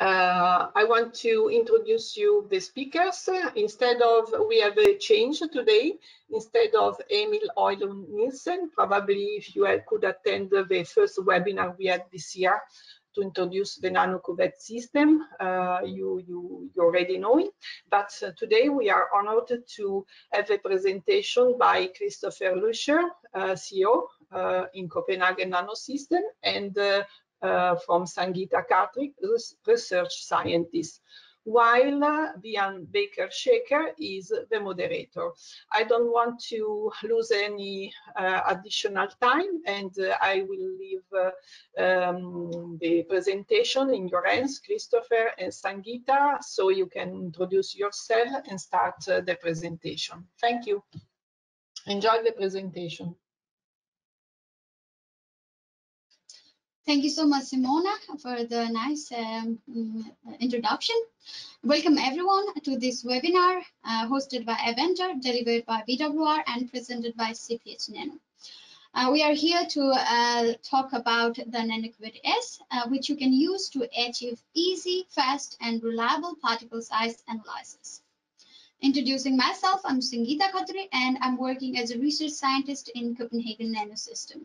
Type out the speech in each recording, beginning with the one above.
Uh, I want to introduce you the speakers. Instead of, we have a change today. Instead of Emil Oilund Nielsen, probably if you could attend the first webinar we had this year to introduce the nano system, uh, you, you, you already know it. But uh, today we are honored to have a presentation by Christopher Luscher, uh, CEO uh, in Copenhagen Nanosystem, and uh, from Sangeeta Khatri, research scientist, while uh, Bian Baker Shaker is the moderator. I don't want to lose any uh, additional time and uh, I will leave uh, um, the presentation in your hands, Christopher and Sangeeta, so you can introduce yourself and start uh, the presentation. Thank you. Enjoy the presentation. Thank you so much, Simona, for the nice um, mm, introduction. Welcome everyone to this webinar uh, hosted by Avantor, delivered by VWR and presented by CPH Nano. Uh, we are here to uh, talk about the NanoCuvette S, uh, which you can use to achieve easy, fast, and reliable particle size analysis. Introducing myself, I'm Sangeeta Khatri, and I'm working as a research scientist in Copenhagen Nanosystem.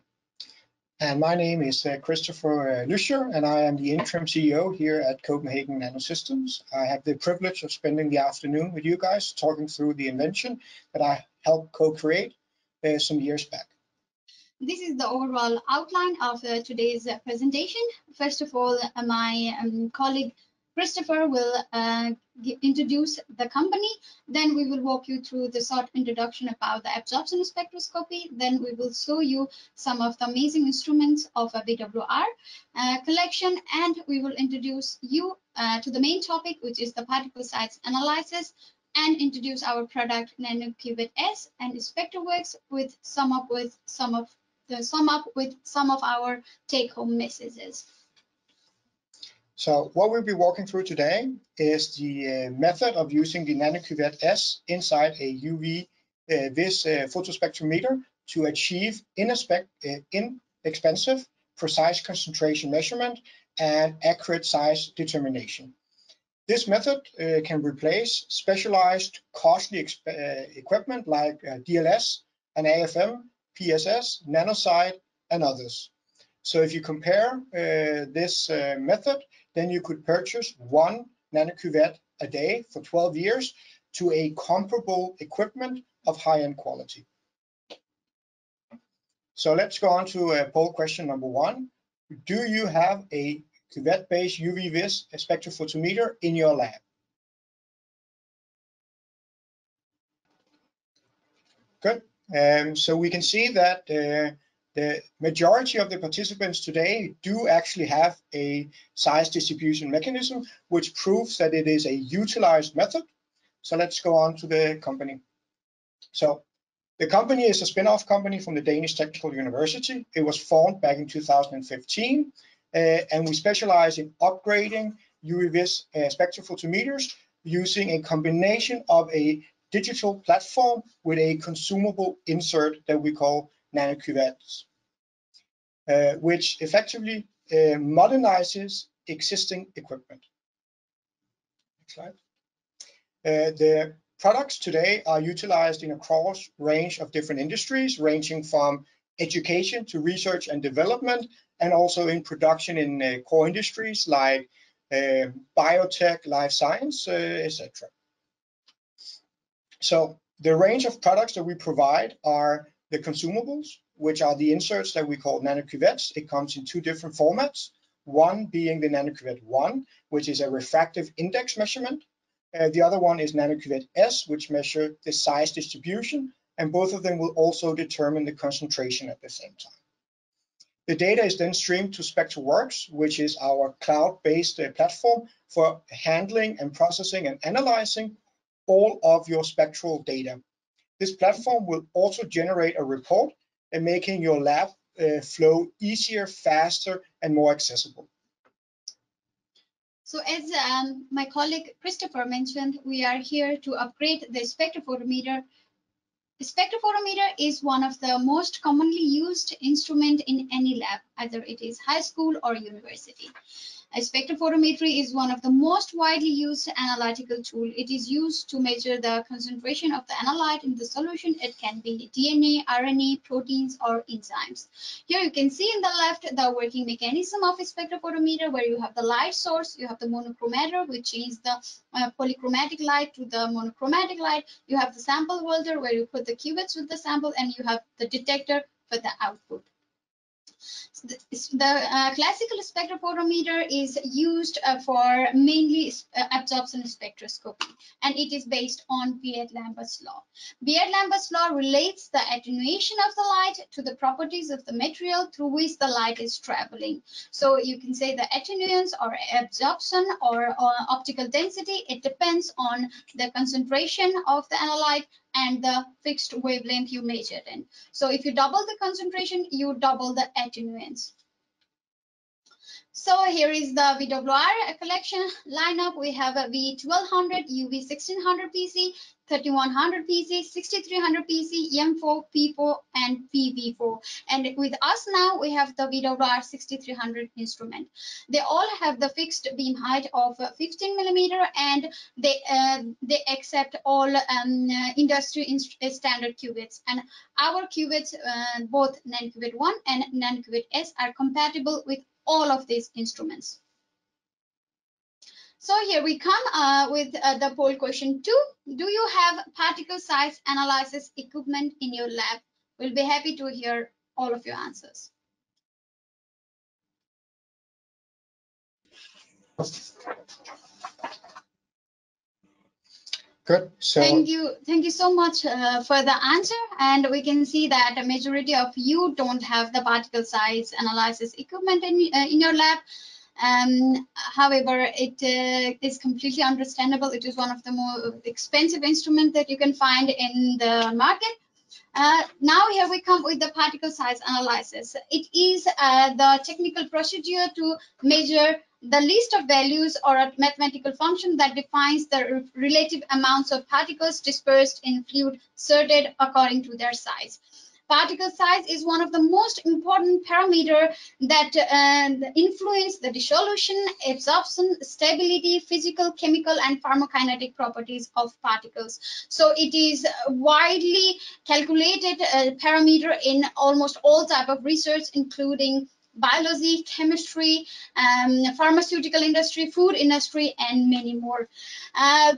And my name is uh, Christopher uh, Luscher, and I am the interim CEO here at Copenhagen Nanosystems. I have the privilege of spending the afternoon with you guys talking through the invention that I helped co-create uh, some years back. This is the overall outline of uh, today's presentation. First of all, my um, colleague Christopher will uh, introduce the company. Then we will walk you through the short introduction about the absorption spectroscopy. Then we will show you some of the amazing instruments of a VWR uh, collection. And we will introduce you uh, to the main topic, which is the particle size analysis and introduce our product NanoCuvette S and SpectroWorks with sum up with some of the sum up with some of our take home messages. So what we'll be walking through today is the uh, method of using the NanoCuvette S inside a UV uh, vis uh, photospectrometer to achieve inexpensive, uh, inexpensive, precise concentration measurement and accurate size determination. This method uh, can replace specialized costly uh, equipment like DLS and AFM, PSS, NanoSight, and others. So if you compare this method then you could purchase one nanocuvette a day for 12 years to a comparable equipment of high-end quality. So let's go on to uh, poll question number one. Do you have a cuvette-based UV-Vis spectrophotometer in your lab? Good. Um, so we can see that uh, the majority of the participants today do actually have a size distribution mechanism, which proves that it is a utilized method. So let's go on to the company. So the company is a spin-off company from the Danish Technical University. It was formed back in 2015, uh, and we specialize in upgrading UV-Vis uh, spectrophotometers using a combination of a digital platform with a consumable insert that we call nanocuvettes. Uh, which effectively uh, modernizes existing equipment. Next slide. Uh, the products today are utilized in a cross range of different industries, ranging from education to research and development, and also in production in uh, core industries like uh, biotech, life science, uh, etc. So the range of products that we provide are the consumables, which are the inserts that we call nanocuvettes. It comes in two different formats, one being the nanocuvette 1, which is a refractive index measurement. Uh, the other one is nanocuvette S, which measure the size distribution, and both of them will also determine the concentration at the same time. The data is then streamed to SpectroWorks, which is our cloud-based uh, platform for handling and processing and analyzing all of your spectral data. This platform will also generate a report and making your lab uh, flow easier, faster, and more accessible. So as um, my colleague Christopher mentioned, we are here to upgrade the spectrophotometer. The spectrophotometer is one of the most commonly used instrument in any lab, either it is high school or university. Spectrophotometry is one of the most widely used analytical tool. It is used to measure the concentration of the analyte in the solution. It can be DNA, RNA, proteins, or enzymes. Here you can see in the left the working mechanism of a spectrophotometer where you have the light source, you have the monochromator which changes the uh, polychromatic light to the monochromatic light. You have the sample holder where you put the cuvettes with the sample and you have the detector for the output the, uh, classical spectrophotometer is used uh, for mainly uh, absorption spectroscopy and it is based on Beer-Lambert's law. Beer-Lambert's law relates the attenuation of the light to the properties of the material through which the light is traveling. So you can say the attenuance or absorption or, or optical density, it depends on the concentration of the analyte and the fixed wavelength you measured in. So if you double the concentration, you double the attenuance. So here is the VWR collection lineup. We have a V1200, UV1600 PC, 3100 PC, 6300 PC, M4, P4, and PV4. And with us now, we have the VWR 6300 instrument. They all have the fixed beam height of 15 millimeter, and they uh, they accept all um, industry standard cuvettes. And our cuvettes, uh, both NAND 1 and NAND S, are compatible with all of these instruments. So here we come uh, with uh, the poll question two. Do you have particle size analysis equipment in your lab? We'll be happy to hear all of your answers. Good. So thank you, thank you so much uh, for the answer. And we can see that a majority of you don't have the particle size analysis equipment in uh, in your lab. Um, however, it uh, is completely understandable. It is one of the more expensive instruments that you can find in the market. Uh, now here we come with the particle size analysis. It is uh, the technical procedure to measure the list of values or a mathematical function that defines the relative amounts of particles dispersed in fluid sorted according to their size. Particle size is one of the most important parameter that uh, influence the dissolution, absorption, stability, physical, chemical, and pharmacokinetic properties of particles. So it is widely calculated uh, parameter in almost all type of research, including biology, chemistry, um, pharmaceutical industry, food industry, and many more. Uh,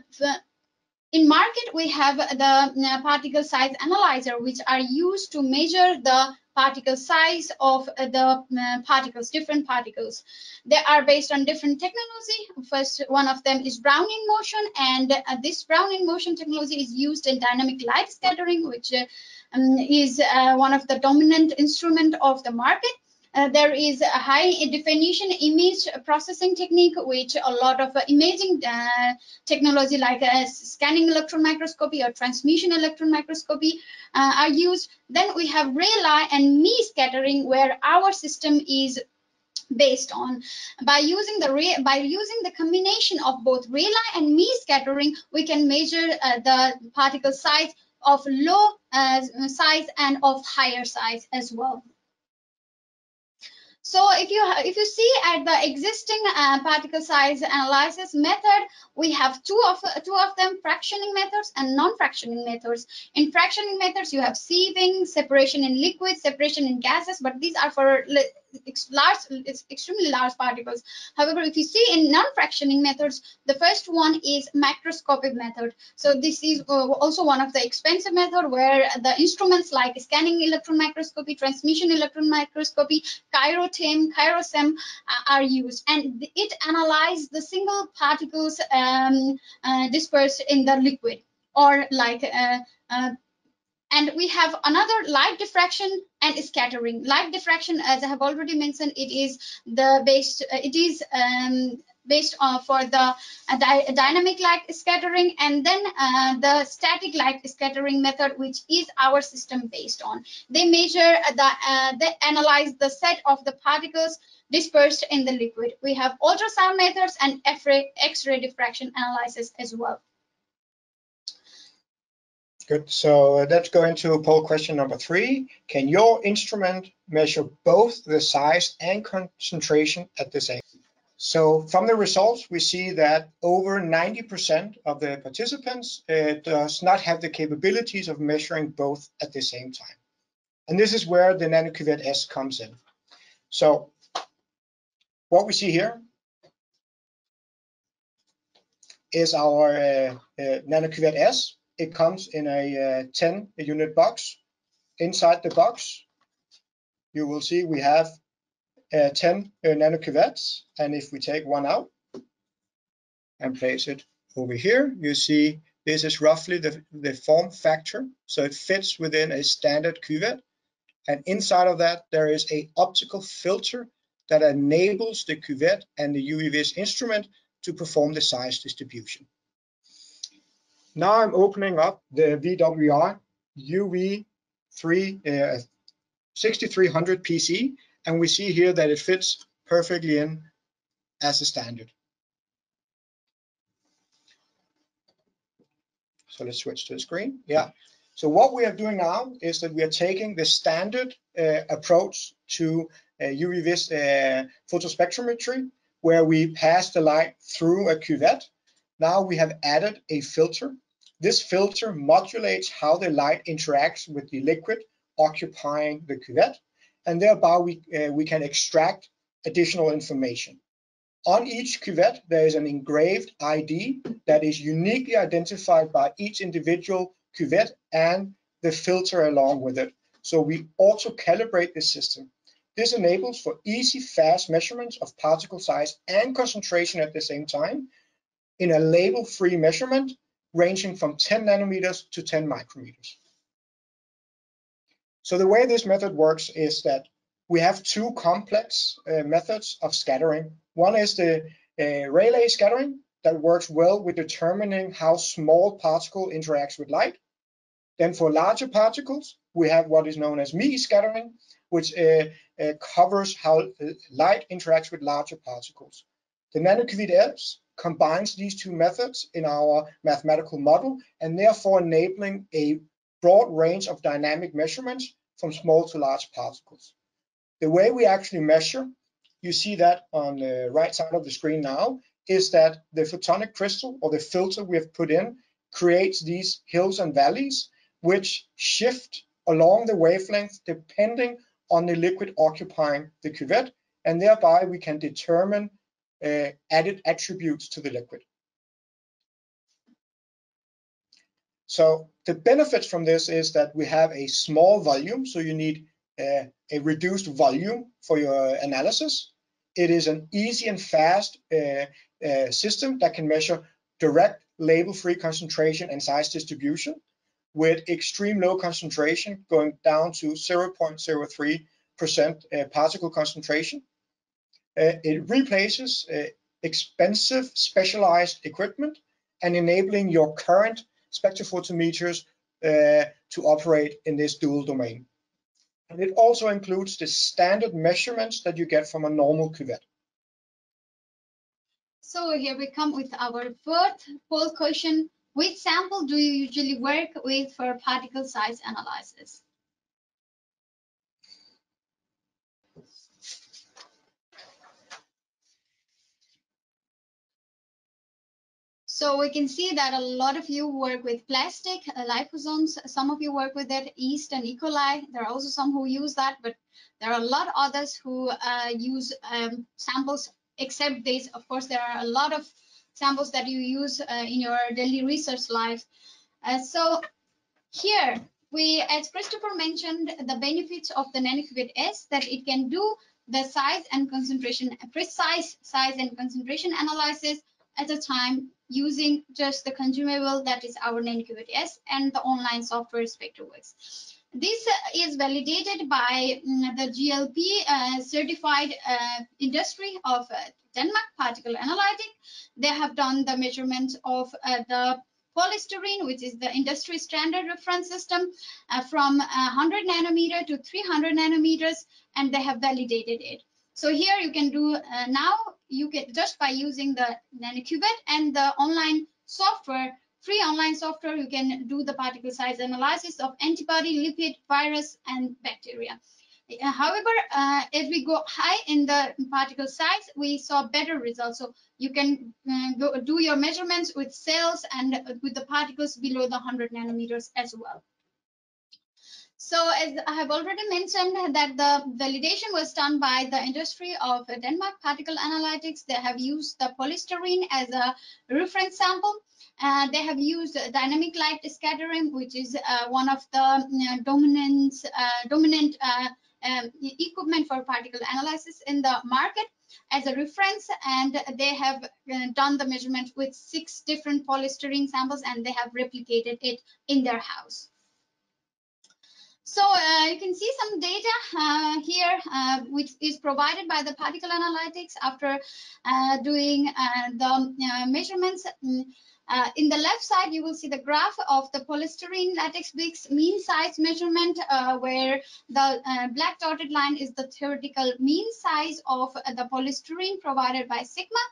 in market, we have the uh, particle size analyzer, which are used to measure the particle size of uh, the uh, particles, different particles. They are based on different technology. First, one of them is Brownian motion, and this Brownian motion technology is used in dynamic light scattering, which um, is one of the dominant instrument of the market. Uh, there is a high definition image processing technique, which a lot of uh, imaging uh, technology like uh, scanning electron microscopy or transmission electron microscopy uh, are used. Then we have Rayleigh and Mie scattering, where our system is based on by using the ray by using the combination of both Rayleigh and Mie scattering we can measure the particle size of low size and of higher size as well so if you if you see at the existing uh, particle size analysis method, we have two of two of them fractioning methods and non-fractioning methods. In fractioning methods, you have sieving, separation in liquids, separation in gases, but these are for large, it's extremely large particles. However, if you see in non-fractioning methods, the first one is macroscopic method. So this is uh, also one of the expensive method where the instruments like scanning electron microscopy, transmission electron microscopy, cryo-TEM, cryo-SEM uh, are used, and it analyzes the single particles um, uh, dispersed in the liquid or like uh, uh, and we have another light diffraction and scattering. Light diffraction, as I have already mentioned, it is the based, uh, it is um, based on for the uh, di dynamic light scattering and then uh, the static light scattering method, which is our system based on. They measure the, uh, they analyze the set of the particles dispersed in the liquid. We have ultrasound methods and X-ray diffraction analysis as well. Good. So uh, let's go into poll question number three. Can your instrument measure both the size and concentration at the same? Time? So from the results, we see that over 90% of the participants uh, does not have the capabilities of measuring both at the same time. And this is where the NanoCuvette S comes in. So what we see here is our uh, uh, S. It comes in a uh, 10 unit box. Inside the box, you will see we have uh, 10 uh, nanocuvettes. And if we take one out and place it over here, you see this is roughly the, the form factor. So it fits within a standard cuvette. And inside of that, there is a optical filter that enables the cuvette and the UV-Vis instrument to perform the size distribution. Now I'm opening up the VWR UV3 uh, 6300 PC, and we see here that it fits perfectly in as a standard. So let's switch to the screen. Yeah. So what we are doing now is that we are taking the standard uh, approach to uh, UV-Vis uh, photospectrometry, where we pass the light through a cuvette. Now we have added a filter. This filter modulates how the light interacts with the liquid occupying the cuvette, and thereby we, uh, we can extract additional information. On each cuvette, there is an engraved ID that is uniquely identified by each individual cuvette and the filter along with it. So we auto calibrate the system. This enables for easy, fast measurements of particle size and concentration at the same time in a label-free measurement ranging from 10 nanometers to 10 micrometers. So the way this method works is that we have two complex uh, methods of scattering. One is the uh, Rayleigh scattering that works well with determining how small particle interacts with light. Then for larger particles, we have what is known as Mie scattering, which uh, uh, covers how uh, light interacts with larger particles. The NanoCuvette S combines these two methods in our mathematical model and therefore enabling a broad range of dynamic measurements from small to large particles. The way we actually measure, you see that on the right side of the screen now, is that the photonic crystal or the filter we have put in creates these hills and valleys, which shift along the wavelength depending on the liquid occupying the cuvette, and thereby we can determine added attributes to the liquid. So the benefits from this is that we have a small volume, so you need uh, a reduced volume for your analysis. It is an easy and fast uh, uh, system that can measure direct label-free concentration and size distribution with extreme low concentration going down to 0.03% uh, particle concentration. Uh, it replaces uh, expensive specialized equipment and enabling your current spectrophotometers uh, to operate in this dual domain. And it also includes the standard measurements that you get from a normal cuvette. So here we come with our fourth poll question. Which sample do you usually work with for particle size analysis? So we can see that a lot of you work with plastic uh, liposomes. Some of you work with it, yeast and E. coli. There are also some who use that, but there are a lot of others who uh, use um, samples except these. Of course, there are a lot of samples that you use uh, in your daily research life. Uh, so here, we, as Christopher mentioned, the benefits of the NanoCuvette is that it can do the size and concentration, precise size and concentration analysis at a time using just the consumable that is our NanoCuvette S and the online software SpectroWorks. This uh, is validated by um, the GLP uh, certified uh, industry of uh, Denmark Particle Analytic. They have done the measurement of uh, the polystyrene, which is the industry standard reference system, uh, from 100 nanometer to 300 nanometers, and they have validated it. So here you can do uh, now, you can just by using the NanoCuvette and the online software, free online software, you can do the particle size analysis of antibody, lipid, virus, and bacteria. Uh, however, uh, as we go high in the particle size, we saw better results. So you can uh, go do your measurements with cells and with the particles below the 100 nanometers as well. So as I have already mentioned that the validation was done by the industry of Denmark Particle Analytics. They have used the polystyrene as a reference sample. Uh, they have used dynamic light scattering, which is uh, one of the uh, dominant, uh, dominant uh, um, equipment for particle analysis in the market as a reference and they have uh, done the measurement with six different polystyrene samples and they have replicated it in their house. So uh, you can see some data uh, here, uh, which is provided by the particle analytics after uh, doing uh, the uh, measurements. Mm, in the left side, you will see the graph of the polystyrene latex bricks mean size measurement, where the black dotted line is the theoretical mean size of the polystyrene provided by Sigma.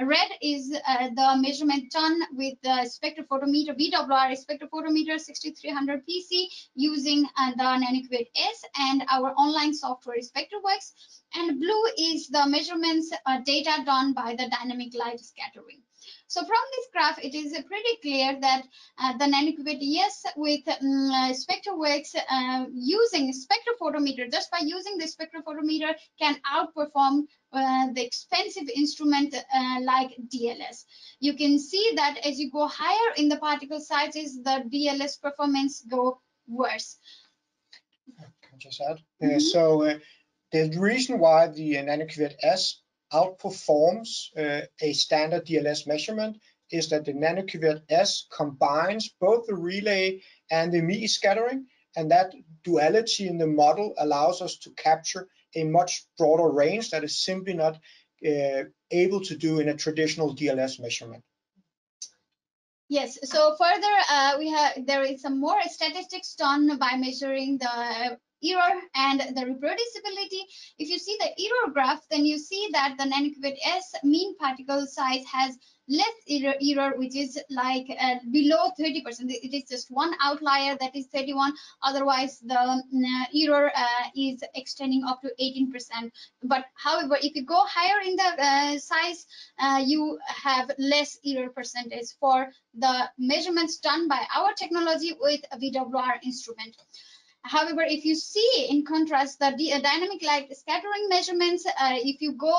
Red is uh, the measurement done with the spectrophotometer, VWR spectrophotometer 6300 PC using uh, the NanoCuvette S and our online software SpectroWorks. And blue is the measurements uh, data done by the dynamic light scattering. So from this graph, it is pretty clear that uh, the NanoCuvette yes with um, uh, SpectroWorks uh, using spectrophotometer, just by using the spectrophotometer can outperform uh, the expensive instrument uh, like DLS. You can see that as you go higher in the particle sizes, the DLS performance go worse. Can I just add? Mm -hmm. so uh, the reason why the NanoCuvette S outperforms uh, a standard DLS measurement is that the NanoCuvette S combines both the Rayleigh and the Mie scattering, and that duality in the model allows us to capture a much broader range that is simply not uh, able to do in a traditional DLS measurement. Yes, so further uh, we have there is some more statistics done by measuring the error and the reproducibility. If you see the error graph, then you see that the NanoCuvette S mean particle size has less error, error which is like uh, below 30%. It is just one outlier that is 31. Otherwise, the uh, error uh, is extending up to 18%. But however, if you go higher in the uh, size, uh, you have less error percentage for the measurements done by our technology with a VWR instrument. However, if you see in contrast that the uh, dynamic light scattering measurements, uh, if you go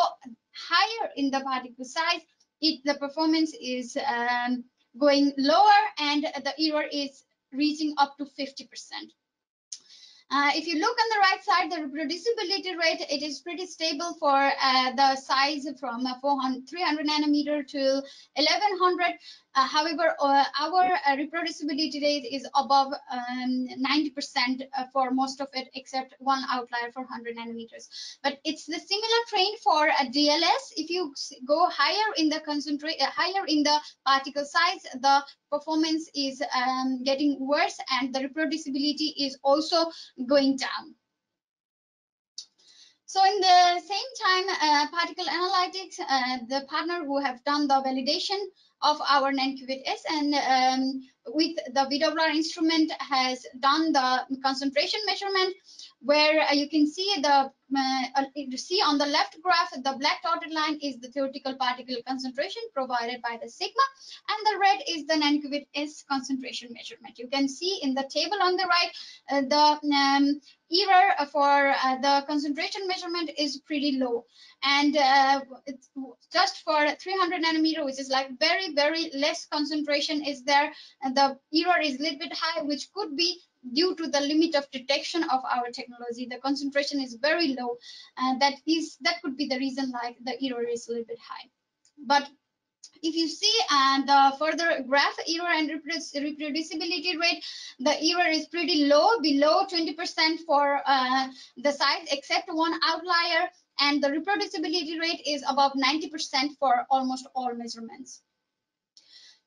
higher in the particle size, it, the performance is um, going lower and the error is reaching up to 50%. Uh, if you look on the right side, the reproducibility rate, it is pretty stable for uh, the size from uh, 400, 300 nanometer to 1100. Uh, however, uh, our uh, reproducibility rate is above 90% um, for most of it, except one outlier for 100 nanometers. But it's the similar trend for a DLS. If you go higher in the concentrate, higher in the particle size, the performance is um, getting worse and the reproducibility is also going down. So in the same time, uh, Particle Analytics, uh, the partner who have done the validation of our NanoCuvette S and um, with the VWR instrument has done the concentration measurement where uh, you can see the uh, uh, you see on the left graph the black dotted line is the theoretical particle concentration provided by the sigma and the red is the NanoCuvette S concentration measurement. You can see in the table on the right the um, error for uh, the concentration measurement is pretty low. And uh, it's just for 300 nanometer which is like very very less concentration is there. And the error is a little bit high which could be due to the limit of detection of our technology the concentration is very low and that is that could be the reason like the error is a little bit high. But if you see and the further graph error and reproducibility rate the error is pretty low below 20 percent for uh, the size except one outlier and the reproducibility rate is above 90 percent for almost all measurements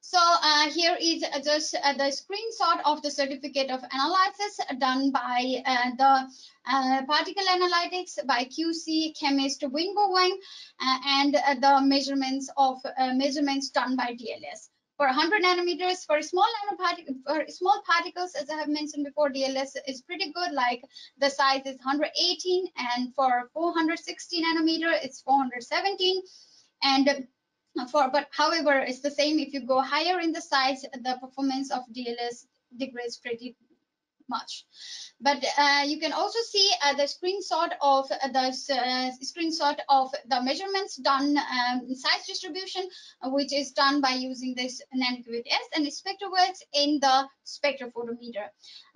so uh, here is just uh, the screenshot of the certificate of analysis done by uh, the uh, particle analytics by QC chemist Winbo Wang uh, and uh, the measurements of measurements done by DLS. for 100 nanometers for small for small particles as i have mentioned before dls is pretty good like the size is 118 and for 460 nanometer it's 417 and for but however it's the same if you go higher in the size the performance of dls degrades pretty much but uh, you can also see uh, the screenshot of uh, the uh, screenshot of the measurements done um, size distribution uh, which is done by using this nanocuvette S and SpectroWorks in the spectrophotometer.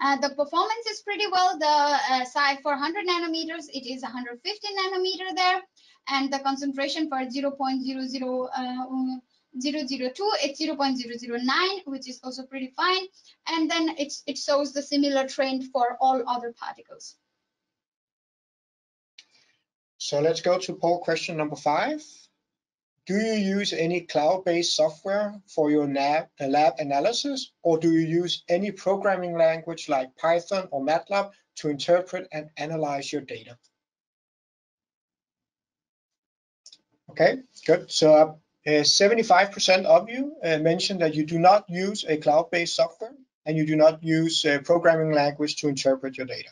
Uh, the performance is pretty well. The size for 100 nanometers, it is 150 nanometer there and the concentration for 0.00 002 it's 0.009 which is also pretty fine. And then it's it shows the similar trend for all other particles. So let's go to poll question number five. Do you use any cloud-based software for your uh, lab analysis or do you use any programming language like python or matlab to interpret and analyze your data okay good so uh, 75% uh, of you uh, mentioned that you do not use a cloud-based software and you do not use a programming language to interpret your data.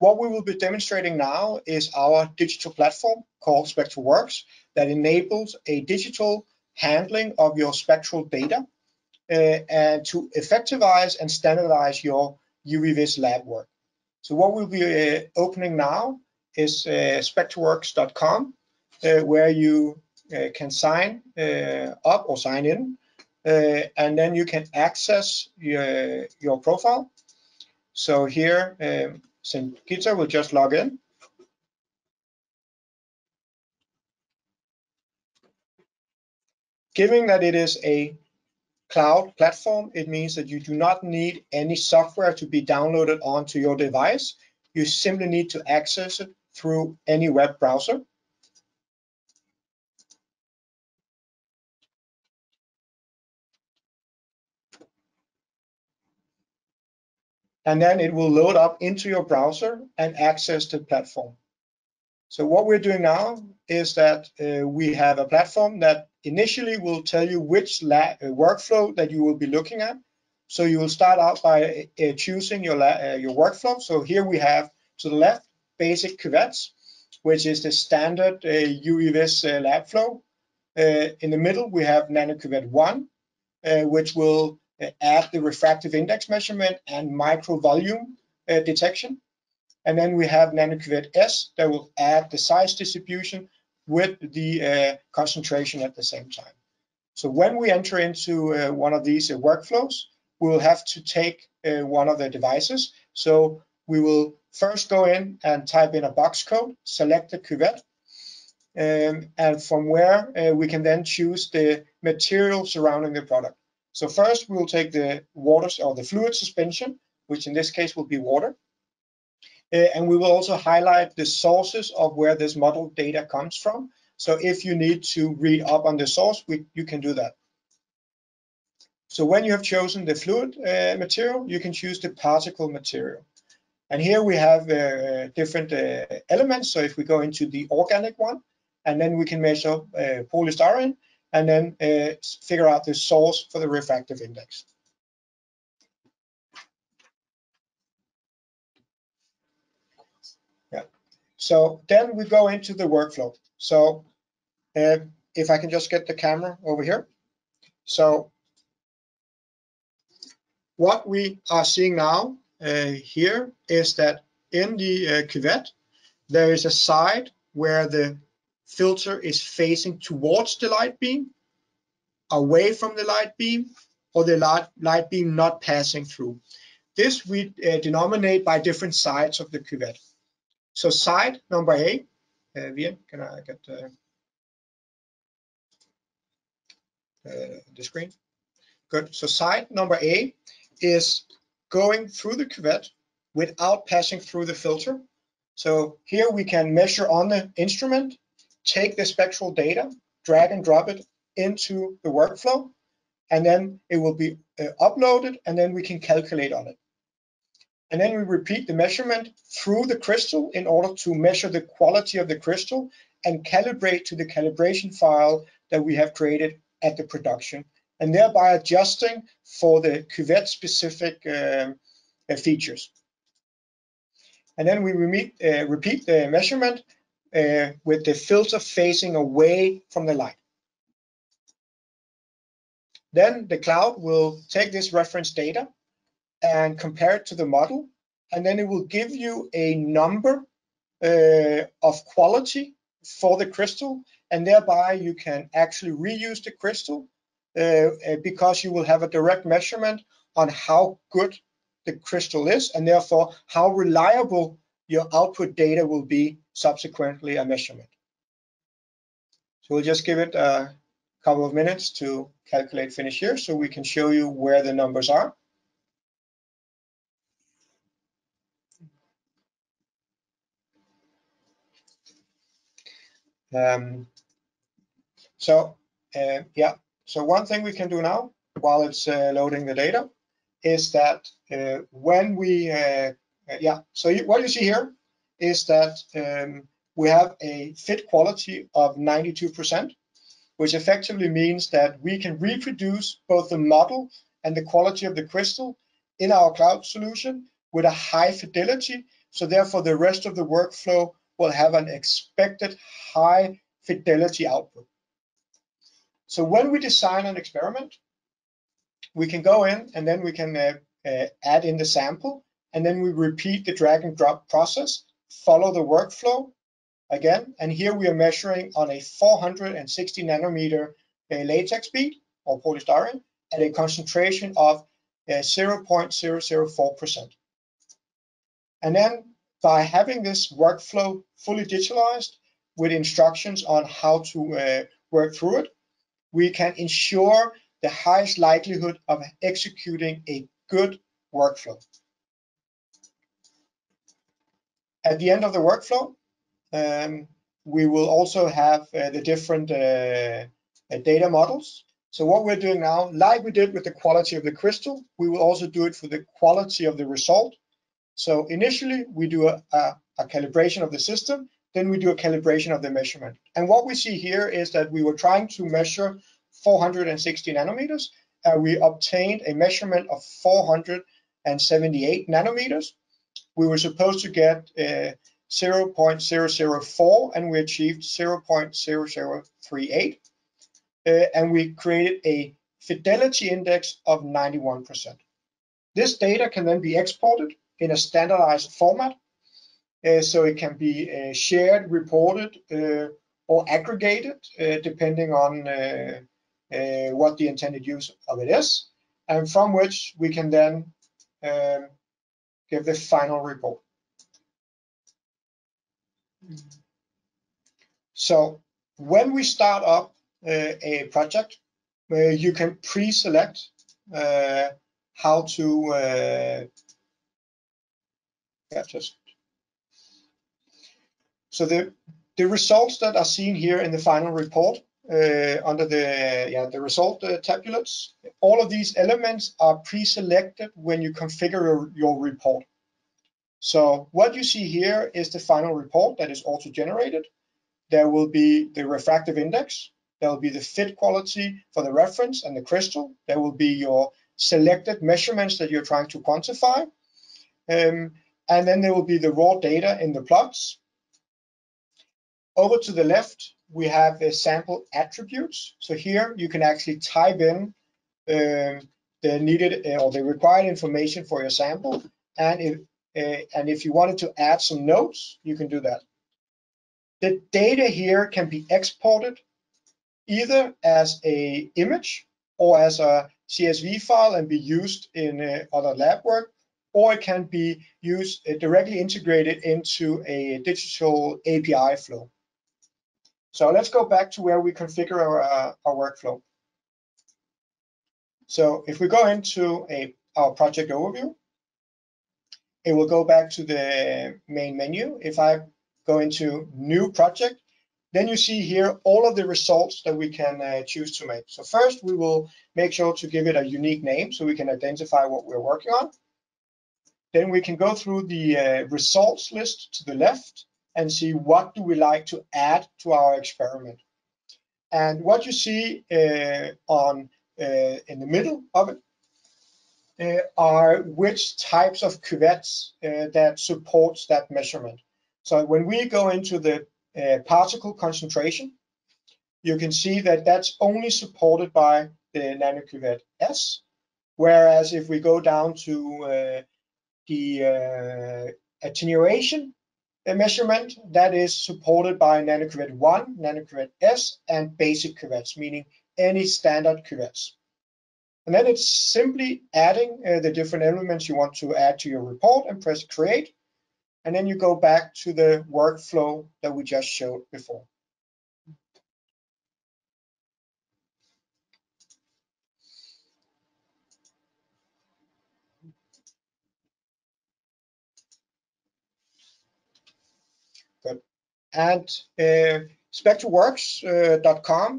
What we will be demonstrating now is our digital platform called SpectroWorks that enables a digital handling of your spectral data uh, and to effectivize and standardize your UV-Vis lab work. So what we'll be uh, opening now is uh, spectroworks.com, uh, where you uh, can sign uh, up or sign in, uh, and then you can access your, your profile. So here, um. Gita will just log in. Given that it is a cloud platform, it means that you do not need any software to be downloaded onto your device. You simply need to access it through any web browser. And then it will load up into your browser and access the platform. So what we're doing now is that uh, we have a platform that initially will tell you which uh, workflow that you will be looking at. So you will start out by uh, choosing your, uh, your workflow. So here we have to the left, basic cuvettes, which is the standard uh, uh, lab flow. in the middle, we have nanocuvette 1, which will add the refractive index measurement and micro volume uh, detection. And then we have nanocuvette S that will add the size distribution with the uh, concentration at the same time. So when we enter into uh, one of these workflows, we will have to take one of the devices. So we will first go in and type in a box code, select the cuvette, um, and from where uh, we can then choose the material surrounding the product. So first we will take the water or the fluid suspension, which in this case will be water. Uh, and we will also highlight the sources of where this model data comes from. So if you need to read up on the source, we, you can do that. So when you have chosen the fluid uh, material, you can choose the particle material. And here we have uh, different uh, elements. So if we go into the organic one, and then we can measure uh, polystyrene, and then uh, figure out the source for the refractive index. Yeah. So then we go into the workflow. So uh, if I can just get the camera over here. So what we are seeing now uh, here is that in the uh, cuvette, there is a side where the filter is facing towards the light beam, away from the light beam, or the light, light beam not passing through. This we uh, denominate by different sides of the cuvette. So side number A, uh, Vian, can I get uh, the screen? Good. So side number A is going through the cuvette without passing through the filter. So here we can measure on the instrument take the spectral data, drag and drop it into the workflow, and then it will be uh, uploaded, and then we can calculate on it. And then we repeat the measurement through the crystal in order to measure the quality of the crystal and calibrate to the calibration file that we have created at the production and thereby adjusting for the cuvette specific um, uh, features. And then we uh, repeat the measurement uh, with the filter facing away from the light. Then the cloud will take this reference data and compare it to the model, and then it will give you a number uh, of quality for the crystal, and thereby you can actually reuse the crystal uh, uh, because you will have a direct measurement on how good the crystal is, and therefore how reliable your output data will be subsequently a measurement. So we'll just give it a couple of minutes to calculate finish here so we can show you where the numbers are. Um, so uh, yeah, so one thing we can do now while it's uh, loading the data is that uh, when we, uh, yeah, so you, what you see here is that um, we have a fit quality of 92%, which effectively means that we can reproduce both the model and the quality of the crystal in our cloud solution with a high fidelity. So therefore the rest of the workflow will have an expected high fidelity output. So when we design an experiment, we can go in and then we can uh, uh, add in the sample and then we repeat the drag and drop process, follow the workflow again. And here we are measuring on a 460 nanometer latex bead or polystyrene at a concentration of 0.004%. Uh, and then by having this workflow fully digitalized with instructions on how to uh, work through it, we can ensure the highest likelihood of executing a good workflow. At the end of the workflow, um, we will also have uh, the different uh, uh, data models. So what we're doing now, like we did with the quality of the crystal, we will also do it for the quality of the result. So initially we do a, a, a calibration of the system, then we do a calibration of the measurement. And what we see here is that we were trying to measure 460 nanometers. and we obtained a measurement of 478 nanometers. We were supposed to get uh, 0.004 and we achieved 0.0038. Uh, and we created a fidelity index of 91%. This data can then be exported in a standardized format. Uh, so it can be uh, shared, reported, uh, or aggregated, uh, depending on what the intended use of it is, and from which we can then um, give the final report. So when we start up uh, a project, uh, you can pre-select uh, how to uh, yeah, just so the the results that are seen here in the final report under the yeah the result uh, tabulates. All of these elements are pre-selected when you configure your report. So what you see here is the final report that is auto-generated. There will be the refractive index. There will be the fit quality for the reference and the crystal. There will be your selected measurements that you're trying to quantify. Um, and then there will be the raw data in the plots. Over to the left, we have the sample attributes. So here you can actually type in um, the needed uh, or the required information for your sample. And if, uh, and if you wanted to add some notes, you can do that. The data here can be exported either as a image or as a CSV file and be used in uh, other lab work, or it can be used uh, directly integrated into a digital API flow. So let's go back to where we configure our, uh, our workflow. So if we go into a, our project overview, it will go back to the main menu. If I go into new project, then you see here all of the results that we can uh, choose to make. So first we will make sure to give it a unique name so we can identify what we're working on. Then we can go through the uh, results list to the left and see what do we like to add to our experiment. And what you see uh, on uh, in the middle of it uh, are which types of cuvettes uh, that supports that measurement. So when we go into the uh, particle concentration, you can see that that's only supported by the nanocuvette S, whereas if we go down to uh, the uh, attenuation measurement, that is supported by NanoCuvette 1, NanoCuvette S, and basic cuvettes, meaning any standard cuvettes. And then it's simply adding uh, the different elements you want to add to your report and press create. And then you go back to the workflow that we just showed before. And uh, uh,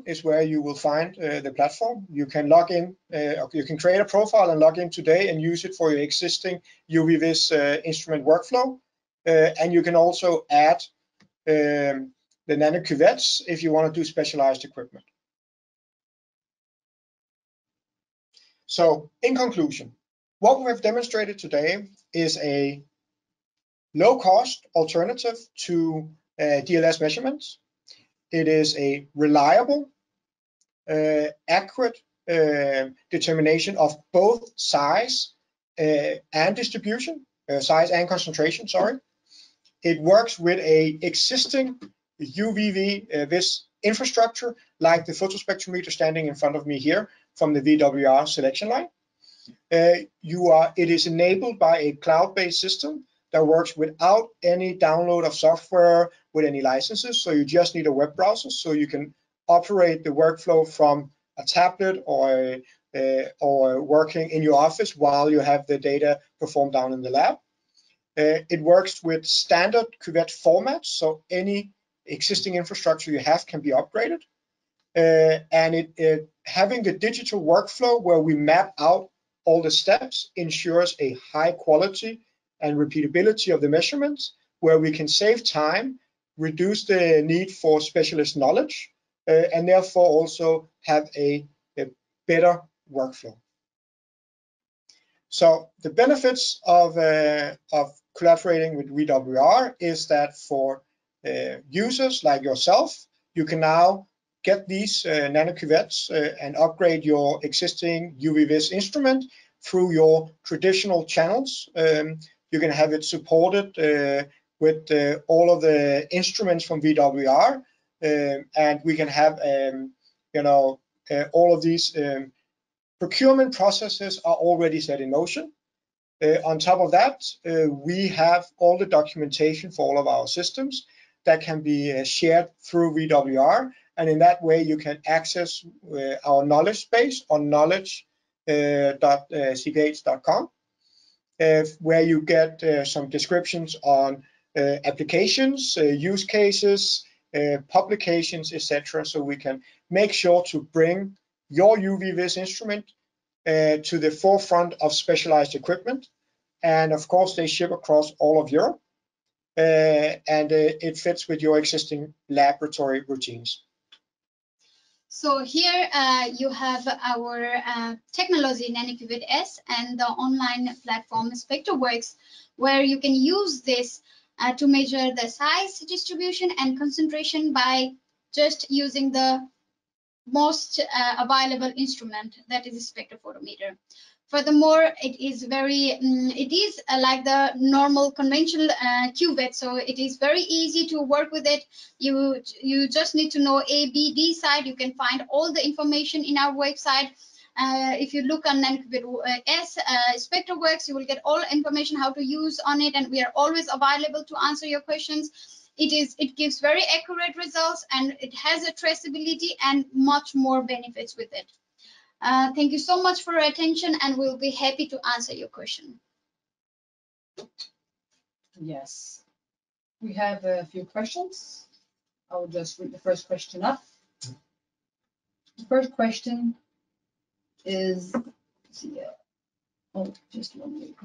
is where you will find uh, the platform. You can log in, uh, you can create a profile and log in today and use it for your existing UV-Vis instrument workflow. And you can also add um, the nano cuvettes if you want to do specialized equipment. So in conclusion, what we have demonstrated today is a low cost alternative to uh, DLS measurements it is a reliable, uh, accurate uh, determination of both size uh, and distribution, uh, size and concentration, sorry. It works with a existing UVV uh, vis infrastructure like the photospectrometer standing in front of me here from the VWR selection line. Uh, you are, it is enabled by a cloud-based system that works without any download of software with any licenses. So you just need a web browser so you can operate the workflow from a tablet or uh, or working in your office while you have the data performed down in the lab. Uh, it works with standard cuvette formats, so any existing infrastructure you have can be upgraded. Uh, and it, it, having the digital workflow where we map out all the steps ensures a high quality and repeatability of the measurements, where we can save time, reduce the need for specialist knowledge, uh, and therefore also have a, a better workflow. So the benefits of, uh, of collaborating with VWR is that for uh, users like yourself, you can now get these uh, nano cuvettes uh, and upgrade your existing UV-Vis instrument through your traditional channels um, you can have it supported uh, with uh, all of the instruments from VWR, um, and we can have, um, you know, uh, all of these um, procurement processes are already set in motion. Uh, on top of that, uh, we have all the documentation for all of our systems that can be uh, shared through VWR. And in that way, you can access our knowledge base on knowledge.cph.com uh, where you get uh, some descriptions on uh, applications, use cases, publications, etc. So we can make sure to bring your UV-Vis instrument to the forefront of specialized equipment. And of course, they ship across all of Europe. Uh, and uh, it fits with your existing laboratory routines. So here uh, you have our uh, technology NanoCuvette S and the online platform SpectroWorks, where you can use this uh, to measure the size, distribution, and concentration by just using the most uh, available instrument, that is a spectrophotometer. Furthermore, it is very, um, it is uh, like the normal conventional uh, cuvette, so it is very easy to work with it. You you just need to know A, B, D side. You can find all the information in our website. Uh, if you look on NanoCuvette uh, S uh, SpectroWorks, you will get all information how to use on it, and we are always available to answer your questions. It is it gives very accurate results, and it has a traceability and much more benefits with it. Uh, thank you so much for your attention and we'll be happy to answer your question. Yes, we have a few questions. I will just read the first question up. The first question is, see, uh, oh, just one minute.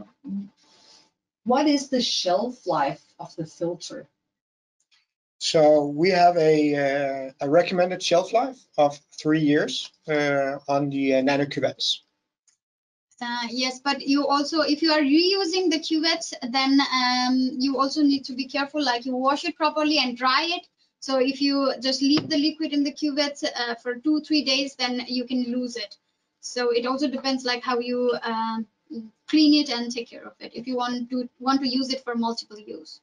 What is the shelf life of the filter? So we have a, uh, a recommended shelf life of three years uh, on the uh, nano cuvettes. Uh, yes, but you also, if you are reusing the cuvettes, then um, you also need to be careful, like you wash it properly and dry it. So if you just leave the liquid in the cuvettes uh, for two, three days, then you can lose it. So it also depends like how you uh, clean it and take care of it if you want to want to use it for multiple use.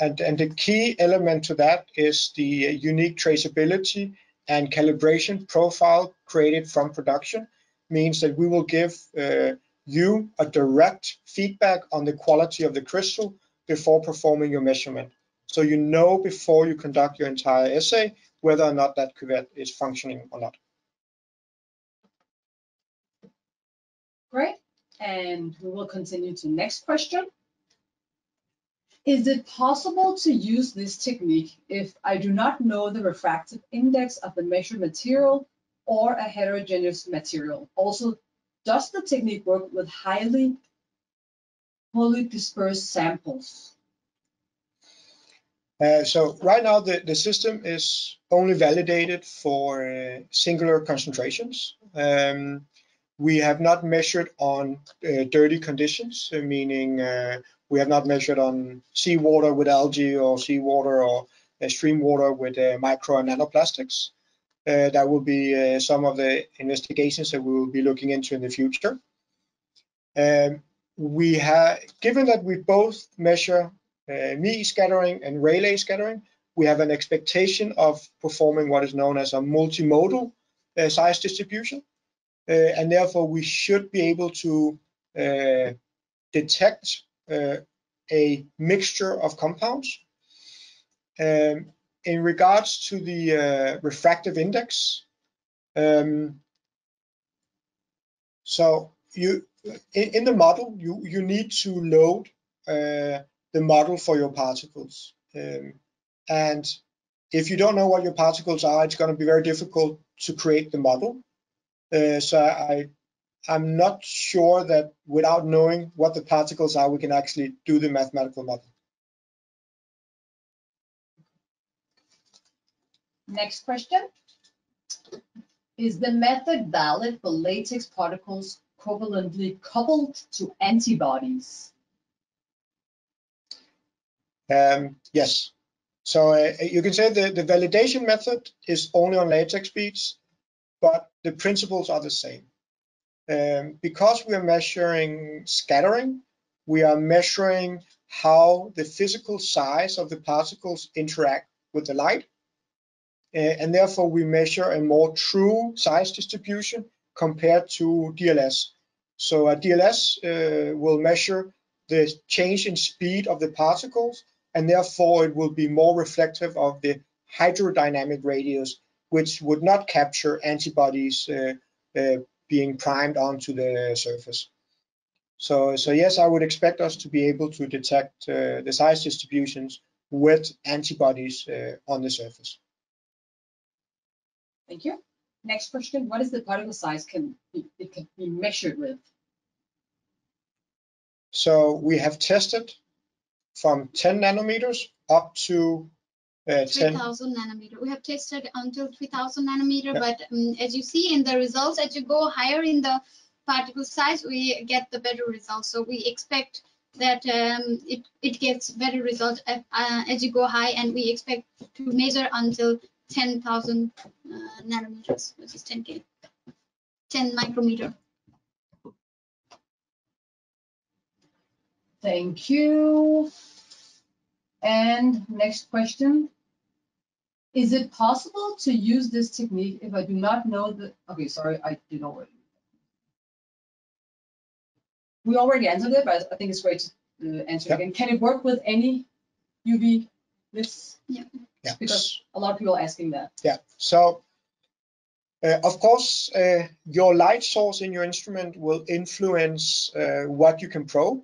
And, and the key element to that is the unique traceability and calibration profile created from production means that we will give uh, you a direct feedback on the quality of the crystal before performing your measurement. So you know before you conduct your entire assay whether or not that cuvette is functioning or not. Great. And we will continue to next question. Is it possible to use this technique if I do not know the refractive index of the measured material or a heterogeneous material? Also, does the technique work with highly poorly dispersed samples? Uh, so right now the, the system is only validated for uh, singular concentrations. Um, we have not measured on uh, dirty conditions, uh, meaning uh, we have not measured on seawater with algae or seawater or uh, stream water with uh, micro and nanoplastics. Uh, that will be some of the investigations that we will be looking into in the future. Um, we have, given that we both measure Mie scattering and Rayleigh scattering, we have an expectation of performing what is known as a multimodal size distribution. Uh, and therefore we should be able to uh, detect uh, a mixture of compounds. Um, in regards to the refractive index, um, so you in, in, the model you you need to load uh, the model for your particles um, and if you don't know what your particles are it's going to be very difficult to create the model uh, so I, I'm not sure that without knowing what the particles are, we can actually do the mathematical model. Next question. Is the method valid for latex particles covalently coupled to antibodies? Um, yes. So uh, you can say the, the validation method is only on latex beads but the principles are the same. Um, because we are measuring scattering, we are measuring how the physical size of the particles interact with the light. Uh, and therefore we measure a more true size distribution compared to DLS. So a DLS uh, will measure the change in speed of the particles, and therefore it will be more reflective of the hydrodynamic radius which would not capture antibodies uh, uh, being primed onto the surface. So, so yes, I would expect us to be able to detect uh, the size distributions with antibodies on the surface. Thank you. Next question, what is the particle size can be, it can be measured with? So we have tested from 10 nanometers up to 3000 nanometer. We have tested until 3000 nanometer, yeah. but um, as you see in the results, as you go higher in the particle size, we get the better results. So we expect that um, it, it gets better results uh, as you go high, and we expect to measure until 10,000 uh, nanometers, which is 10K, 10 micrometer. Thank you. And next question. Is it possible to use this technique if I do not know the, okay, sorry, I did already. We already answered it, but I think it's great to uh, answer again. Can it work with any UV this? Yeah. yeah. Because a lot of people are asking that. Yeah, so uh, of course, uh, your light source in your instrument will influence uh, what you can probe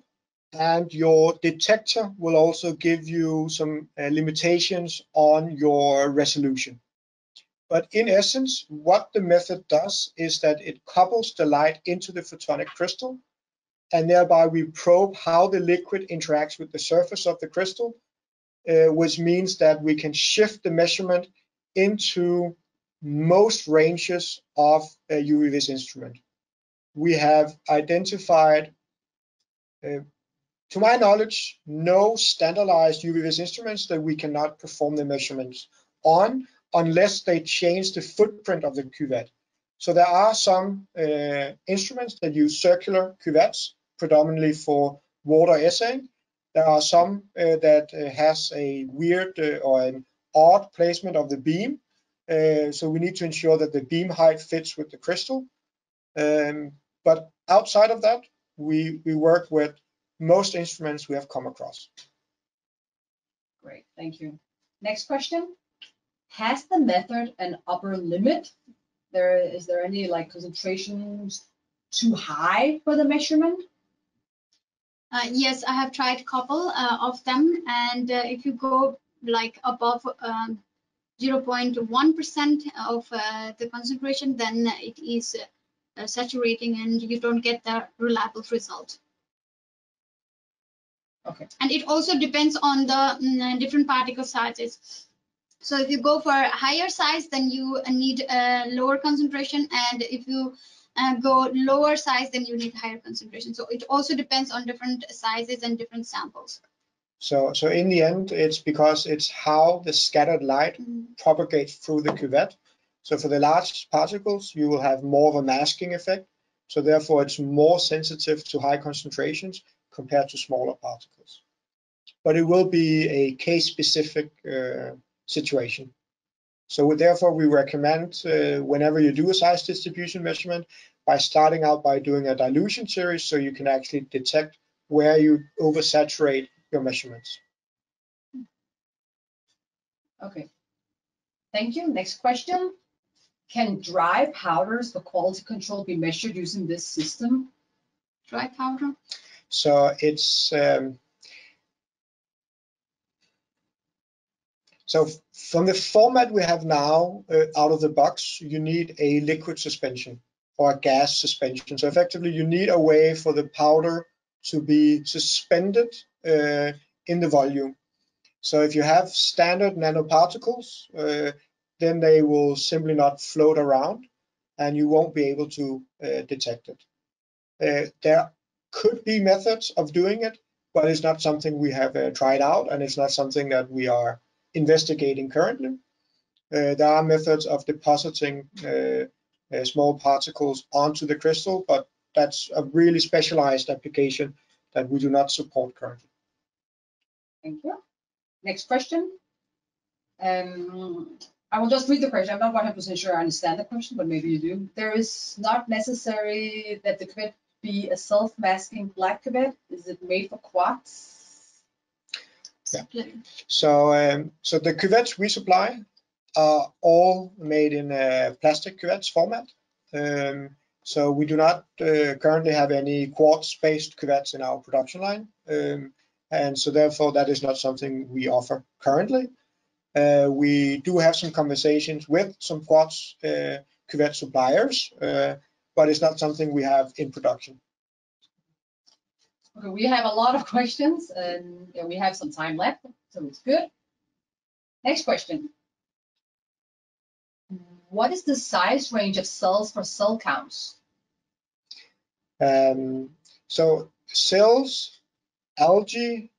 and your detector will also give you some uh, limitations on your resolution. But in essence, what the method does is that it couples the light into the photonic crystal, and thereby we probe how the liquid interacts with the surface of the crystal. uh, which means that we can shift the measurement into most ranges of a UV-Vis instrument. We have identified, uh, to my knowledge, no standardized UV-Vis instruments that we cannot perform the measurements on unless they change the footprint of the cuvette. So there are some uh, instruments that use circular cuvettes, predominantly for water assaying. There are some uh, that uh, has a weird uh, or an odd placement of the beam. Uh, so we need to ensure that the beam height fits with the crystal. Um, but outside of that, we, we work with most instruments we have come across. Great, thank you. Next question. Has the method an upper limit? There, is there any like concentrations too high for the measurement? Uh, yes, I have tried a couple uh, of them, and uh, if you go like above um, 0.1% of uh, the concentration, then it is uh, saturating and you don't get the reliable result. Okay. And it also depends on the mm, different particle sizes. So if you go for a higher size, then you need a lower concentration. And if you uh, go lower size, then you need higher concentration. So it also depends on different sizes and different samples. So, so in the end, it's because it's how the scattered light Mm. propagates through the cuvette. So for the large particles, you will have more of a masking effect. So therefore, it's more sensitive to high concentrations compared to smaller particles. But it will be a case-specific uh, situation. So therefore, we recommend uh, whenever you do a size distribution measurement by starting out by doing a dilution series so you can actually detect where you oversaturate your measurements. Okay. Thank you. Next question. Can dry powders for quality control be measured using this system? Dry powder. So it's um, so from the format we have now uh, out of the box, you need a liquid suspension or a gas suspension. So effectively, you need a way for the powder to be suspended uh, in the volume. So if you have standard nanoparticles, uh, then they will simply not float around and you won't be able to uh, detect it. Uh, there could be methods of doing it, but it's not something we have uh, tried out and it's not something that we are investigating currently. Uh, there are methods of depositing uh, uh, small particles onto the crystal, but that's a really specialized application that we do not support currently. Thank you. Next question. Um, I will just read the question. I'm not 100% sure I understand the question, but maybe you do. There is not necessary that the cuvette be a self-masking black cuvette. Is it made for quartz? So, um, so the cuvettes we supply are all made in a plastic cuvettes format. Um, so we do not uh, currently have any quartz-based cuvettes in our production line. Um, and so therefore that is not something we offer currently. Uh, we do have some conversations with some quartz uh, cuvette suppliers, uh, but it's not something we have in production. Okay, we have a lot of questions and we have some time left, so it's good. Next question. What is the size range of cells for cell counts? Um, so cells, algae,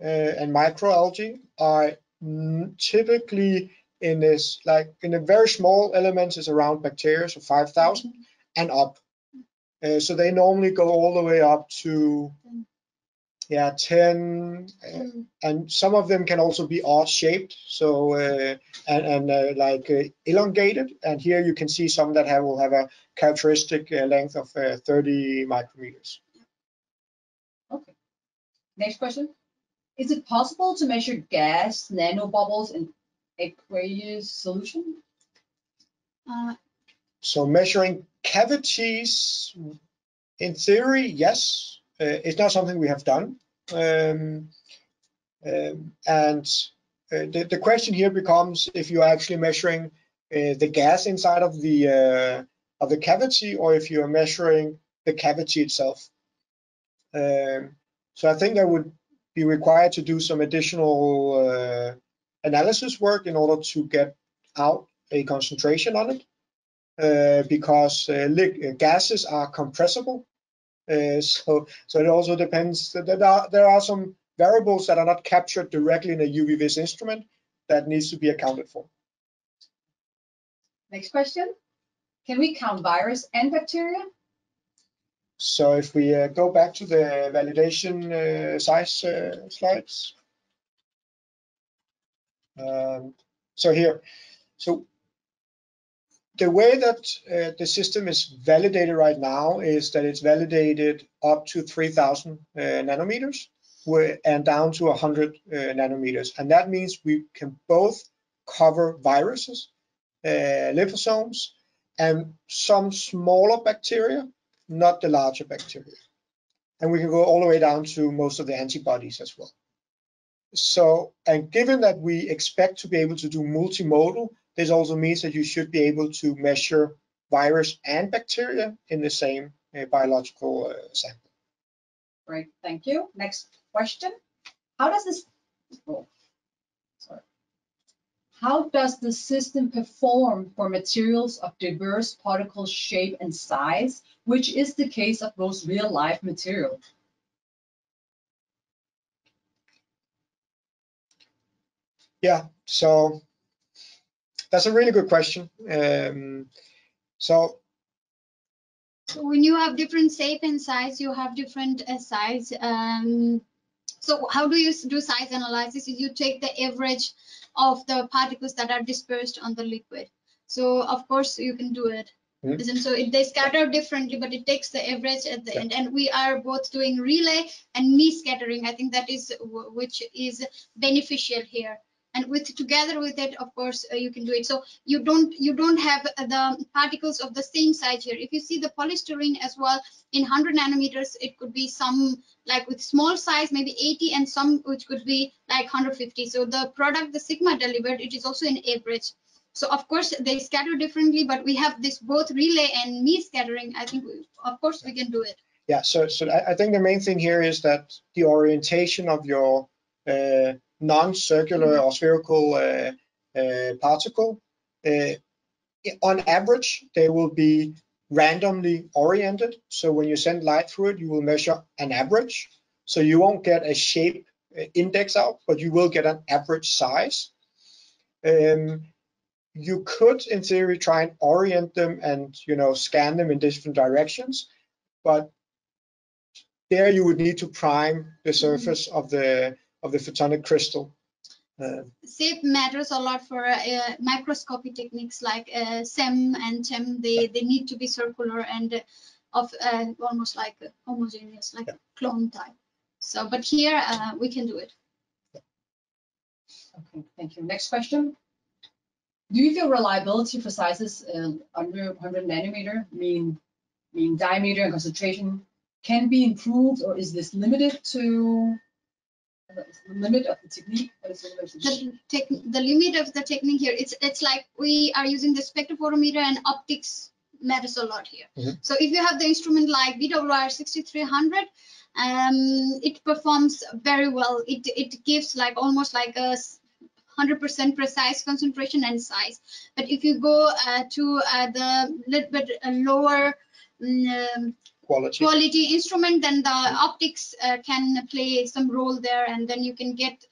uh, and microalgae are typically in this, like in a very small elements is around bacteria, so 5,000 and up. Uh, so they normally go all the way up to, yeah, 10, uh, and some of them can also be odd shaped, so uh, and, and uh, like uh, elongated. And here you can see some that have will have a characteristic uh, length of uh, 30 micrometers. Okay. Next question. Is it possible to measure gas nanobubbles in aqueous solution? Uh, So measuring cavities, in theory, yes, uh, it's not something we have done. Um, um, and uh, the, the question here becomes if you're actually measuring uh, the gas inside of the uh, of the cavity or if you're measuring the cavity itself. Um, so I think I would be required to do some additional uh, analysis work in order to get out a concentration on it because uh, gases are compressible. Uh, so, so it also depends. There are, there are some variables that are not captured directly in a UV-Vis instrument that needs to be accounted for. Next question. Can we count virus and bacteria? So if we uh, go back to the validation uh, size uh, slides. Um, so here, so the way that uh, the system is validated right now is that it's validated up to 3000 uh, nanometers and down to 100 uh, nanometers. And that means we can both cover viruses, liposomes, and some smaller bacteria, not the larger bacteria. And we can go all the way down to most of the antibodies as well. So, and given that we expect to be able to do multimodal, this also means that you should be able to measure virus and bacteria in the same uh, biological uh, sample. Great, thank you. Next question. How does this, oh, sorry. How does the system perform for materials of diverse particle shape and size, which is the case of most real life material? Yeah, so that's a really good question. Um, so when you have different shape and size, you have different uh, size. Um, so how do you do size analysis? You take the average of the particles that are dispersed on the liquid. So of course you can do it. Mm -hmm. So it, they scatter differently, but it takes the average at the yeah. end. And we are both doing Rayleigh and Mie scattering. I think that is which is beneficial here and with together with it of course uh, you can do it. So you don't you don't have the particles of the same size here. If you see the polystyrene as well in 100 nanometers it could be some like with small size maybe 80 and some which could be like 150 so the product the sigma delivered it is also an average. So of course they scatter differently but we have this both Rayleigh and Mie scattering. I think we, of course we can do it. Yeah so so i think the main thing here is that the orientation of your uh, non-circular or spherical uh, uh, particle, uh, on average, they will be randomly oriented. So when you send light through it, you will measure an average. So you won't get a shape index out, but you will get an average size. Um, you could, in theory, try and orient them and you know scan them in different directions, but there you would need to prime the surface of the of the photonic crystal. Uh, SAFE matters a lot for uh, microscopy techniques like uh, SEM and TEM. They they need to be circular and of uh, almost like homogeneous, like yeah. clone type. So, but here uh, we can do it. Okay, thank you. Next question. Do you feel reliability for sizes uh, under 100 nanometer, mean mean diameter and concentration, can be improved, or is this limited to the limit of the technique? The, tech, the limit of the technique here, it's it's like we are using the spectrophotometer and optics matters a lot here. Mm -hmm. So if you have the instrument like VWR 6300, um, it performs very well. It it gives like almost like a 100% precise concentration and size. But if you go uh, to uh, the little bit uh, lower um, quality. Quality instrument then the optics uh, can play some role there and then you can get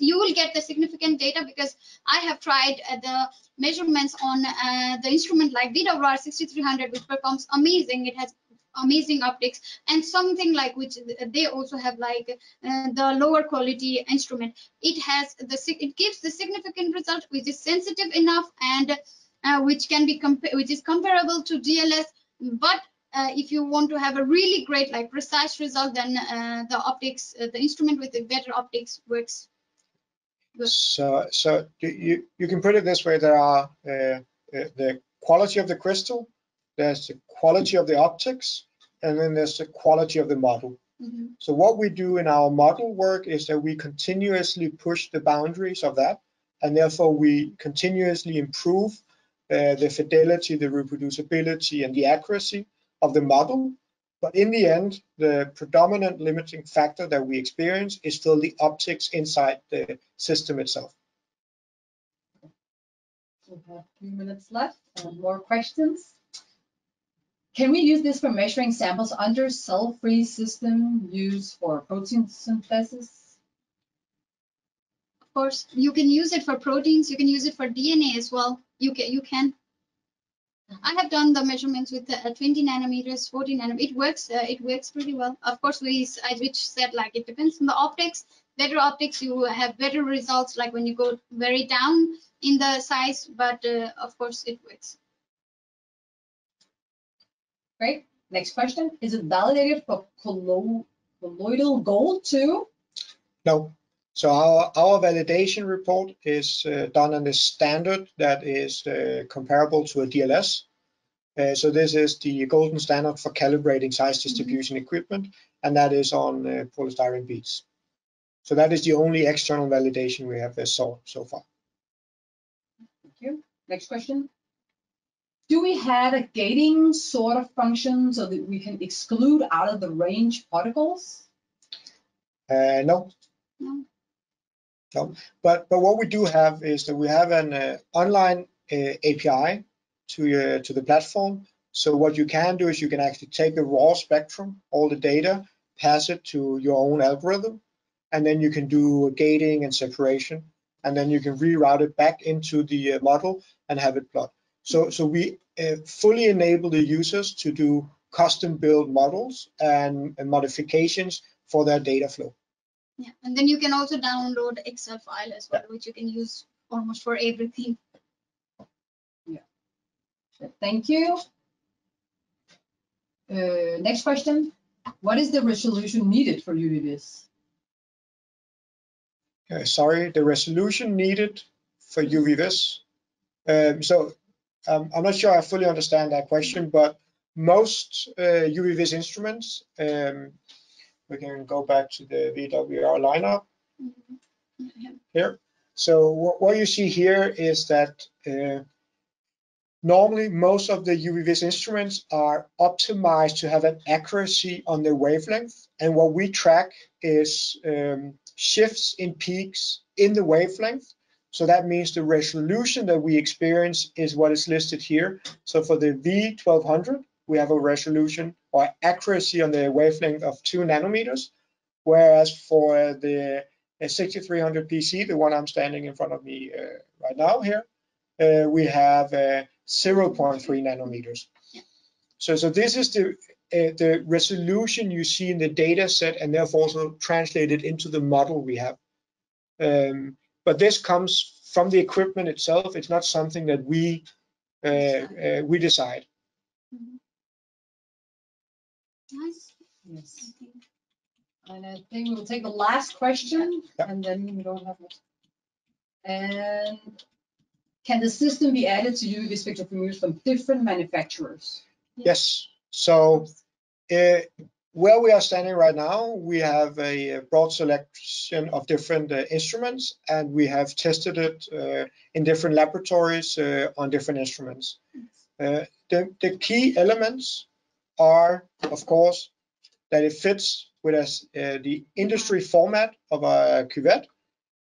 you will get the significant data because I have tried uh, the measurements on uh, the instrument like VWR 6300 which performs amazing it has amazing optics and something like which they also have like uh, the lower quality instrument. It has the it gives the significant result which is sensitive enough and uh, which can be compared which is comparable to DLS but uh, if you want to have a really great like precise result then uh, the optics uh, the instrument with the better optics works good. so so you you can put it this way there are uh, uh, the quality of the crystal there's the quality of the optics and then there's the quality of the model mm -hmm. so what we do in our model work is that we continuously push the boundaries of that and therefore we continuously improve uh, the fidelity the reproducibility and the accuracy of the model But in the end, the predominant limiting factor that we experience is still the optics inside the system itself. We have a few minutes left and more questions. Can we use this for measuring samples under cell-free system used for protein synthesis? Of course, you can use it for proteins. You can use it for DNA as well. You can. You can. I have done the measurements with uh, 20 nanometers, 40 nanometers. It works. Uh, it works pretty well. Of course, we I which said like it depends on the optics. Better optics, you have better results. Like when you go very down in the size, but uh, of course it works. Great. Next question. Is it validated for collo- colloidal gold too? No. So our, our validation report is uh, done on the standard that is uh, comparable to a DLS. Uh, so this is the golden standard for calibrating size distribution equipment, and that is on uh, polystyrene beads. So that is the only external validation we have uh, saw so far. Thank you. Next question. Do we have a gating sort of function so that we can exclude out of the range particles? Uh, no, No. But but what we do have is that we have an uh, online uh, API to to the platform. So what you can do is you can actually take a raw spectrum, all the data, pass it to your own algorithm, and then you can do gating and separation, and then you can reroute it back into the uh, model and have it plot. So so we uh, fully enable the users to do custom build models and, and modifications for their data flow. Yeah, and then you can also download Excel file as well, which you can use almost for everything. Yeah. Thank you. Uh, next question. What is the resolution needed for UVVis? uh, sorry, the resolution needed for UVVis. Um, so um, I'm not sure I fully understand that question, but most uh, UVVis instruments, um, we can go back to the VWR lineup Yeah. here. So what, what you see here is that uh, normally most of the UVVis instruments are optimized to have an accuracy on the wavelength. And what we track is um, shifts in peaks in the wavelength. So that means the resolution that we experience is what is listed here. So for the V1200, we have a resolution or accuracy on the wavelength of two nanometers, whereas for the uh, 6300 PC, the one I'm standing in front of me uh, right now here, uh, we have uh, 0.3 nanometers. So, so this is the uh, the resolution you see in the data set and therefore also translated into the model we have. Um, but this comes from the equipment itself. It's not something that we uh, we decide. Nice. Yes. And I think we'll take the last question Yeah. and then we don't have much. And can the system be added to UV spectrophotometers from different manufacturers? Yes. So uh, where we are standing right now, we have a broad selection of different uh, instruments, and we have tested it uh, in different laboratories uh, on different instruments. Uh, the, the key elements are, of course, that it fits with us, uh, the industry format of a cuvette,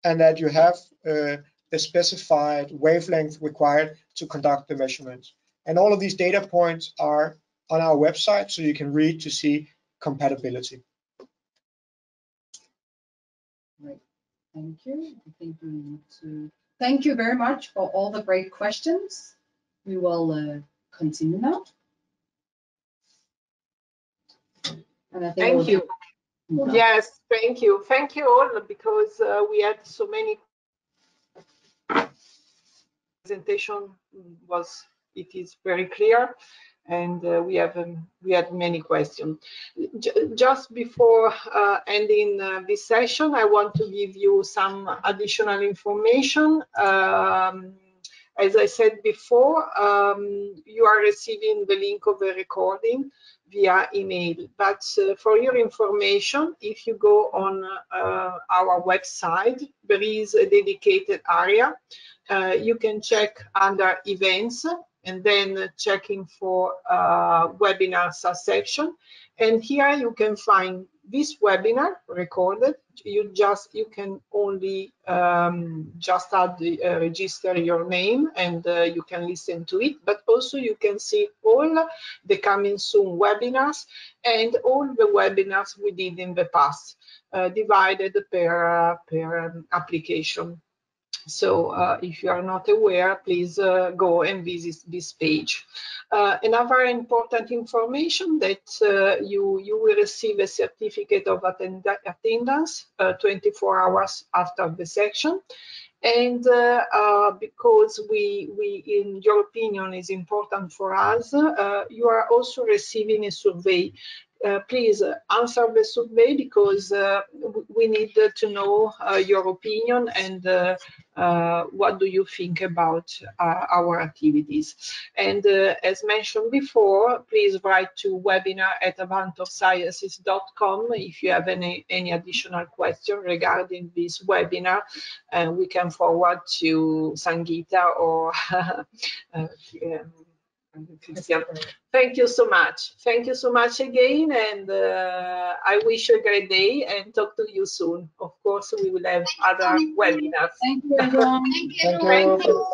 and that you have uh, the specified wavelength required to conduct the measurements. And all of these data points are on our website, so you can read to see compatibility. Thank you. I think we need to, thank you very much for all the great questions. We will uh, continue now. And I think Thank you. Yes, thank you. Thank you all because uh, we had so many presentation was it is very clear and uh, we have um, we had many questions. J just before uh, ending uh, this session, I want to give you some additional information. Um, as I said before, um, you are receiving the link of the recording via email. But uh, for your information, if you go on uh, our website, there is a dedicated area. Uh, you can check under events and then checking for uh, webinar section. And here you can find this webinar recorded. You just you can only um, just add the, uh, register your name and uh, you can listen to it. But also you can see all the coming soon webinars and all the webinars we did in the past, uh, divided per per um, application. So uh, if you are not aware, please uh, go and visit this page. Uh, another important information that uh, you, you will receive a certificate of attend attendance uh, 24 hours after the section. And uh, because we, we, in your opinion, is important for us, you are also receiving a survey please answer the survey because uh, we need to know uh, your opinion and uh, uh, what do you think about our activities. And as mentioned before, please write to webinar at avantorsciences.com if you have any, any additional question regarding this webinar. And we can forward to Sangita or Thank you so much. Thank you so much again. And uh, I wish you a great day and talk to you soon. Of course, we will have other webinars. Thank you, everyone. Thank you. Thank you. Thank you.